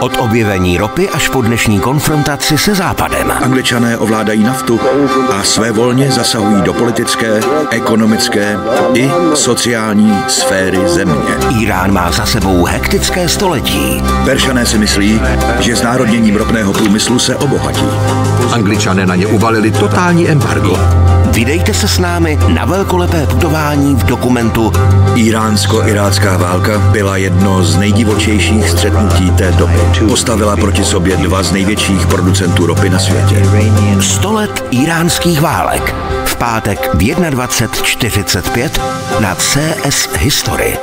Od objevení ropy až po dnešní konfrontaci se Západem. Angličané ovládají naftu a své volně zasahují do politické, ekonomické i sociální sféry země. Irán má za sebou hektické století. Peršané si myslí, že s národněním ropného průmyslu se obohatí. Angličané na ně uvalili totální embargo. Vydejte se s námi na velkolepé putování v dokumentu Iránsko-irácká válka byla jedno z nejdivočejších střetnutí té doby. Postavila proti sobě dva z největších producentů ropy na světě. 100 let iránských válek. V pátek v 21.45 na CS History.